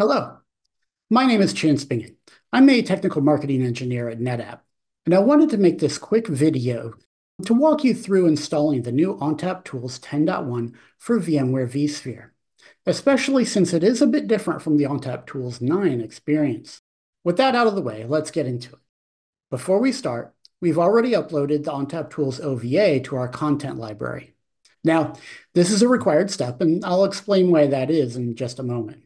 Hello, my name is Chance Bingen. I'm a technical marketing engineer at NetApp, and I wanted to make this quick video to walk you through installing the new ONTAP Tools 10.1 for VMware vSphere, especially since it is a bit different from the ONTAP Tools 9 experience. With that out of the way, let's get into it. Before we start, we've already uploaded the ONTAP Tools OVA to our content library. Now, this is a required step, and I'll explain why that is in just a moment.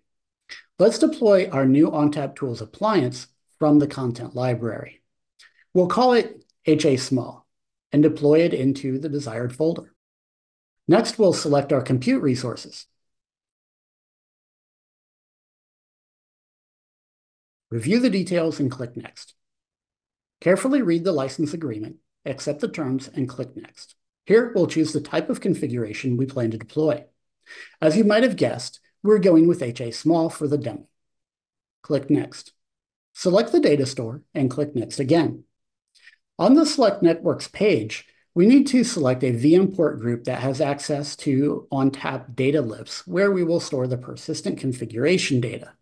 Let's deploy our new ONTAP Tools appliance from the content library. We'll call it HA Small and deploy it into the desired folder. Next, we'll select our compute resources. Review the details and click Next. Carefully read the license agreement, accept the terms, and click Next. Here, we'll choose the type of configuration we plan to deploy. As you might have guessed, we're going with HA Small for the demo. Click Next. Select the data store and click Next again. On the Select Networks page, we need to select a VM port group that has access to ONTAP data LIFs, where we will store the persistent configuration data.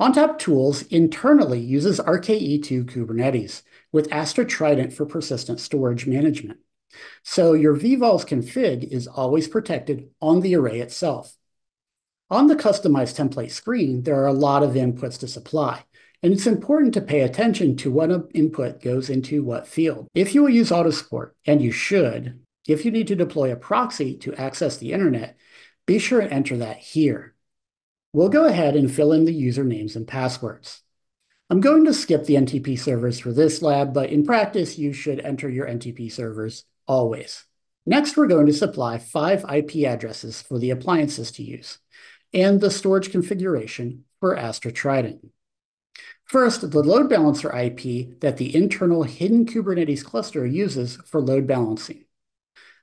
ONTAP Tools internally uses RKE2 Kubernetes with Astra Trident for persistent storage management. So your vVols config is always protected on the array itself. On the customized Template screen, there are a lot of inputs to supply, and it's important to pay attention to what input goes into what field. If you will use AutoSupport, and you should, if you need to deploy a proxy to access the internet, be sure and enter that here. We'll go ahead and fill in the usernames and passwords. I'm going to skip the NTP servers for this lab, but in practice, you should enter your NTP servers always. Next, we're going to supply five IP addresses for the appliances to use and the storage configuration for Astra Trident. First, the load balancer IP that the internal hidden Kubernetes cluster uses for load balancing.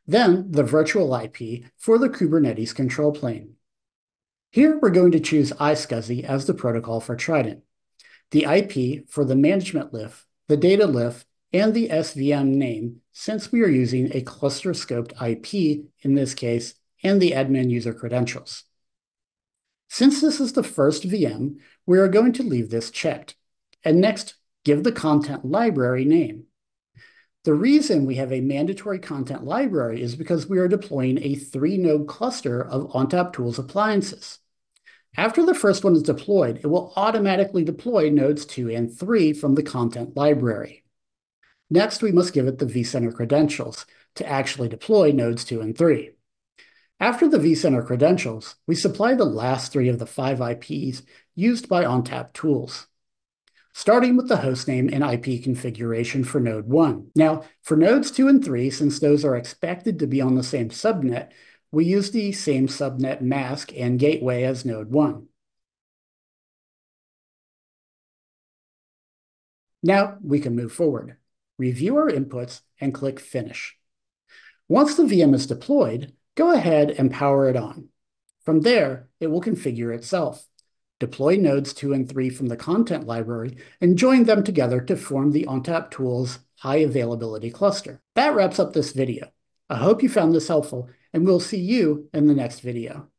Then, the virtual IP for the Kubernetes control plane. Here, we're going to choose iSCSI as the protocol for Trident, the IP for the management LIF, the data LIF, and the SVM name, since we are using a cluster scoped IP in this case, and the admin user credentials. Since this is the first VM, we are going to leave this checked. And next, give the content library name. The reason we have a mandatory content library is because we are deploying a three-node cluster of ONTAP Tools appliances. After the first one is deployed, it will automatically deploy nodes 2 and 3 from the content library. Next, we must give it the vCenter credentials to actually deploy nodes 2 and 3. After the vCenter credentials, we supply the last three of the five IPs used by ONTAP tools, starting with the hostname and IP configuration for node 1. Now, for nodes 2 and 3, since those are expected to be on the same subnet, we use the same subnet mask and gateway as node 1. Now we can move forward, review our inputs, and click Finish. Once the VM is deployed, Go ahead and power it on. From there, it will configure itself. Deploy nodes 2 and 3 from the content library and join them together to form the ONTAP Tools high availability cluster. That wraps up this video. I hope you found this helpful, and we'll see you in the next video.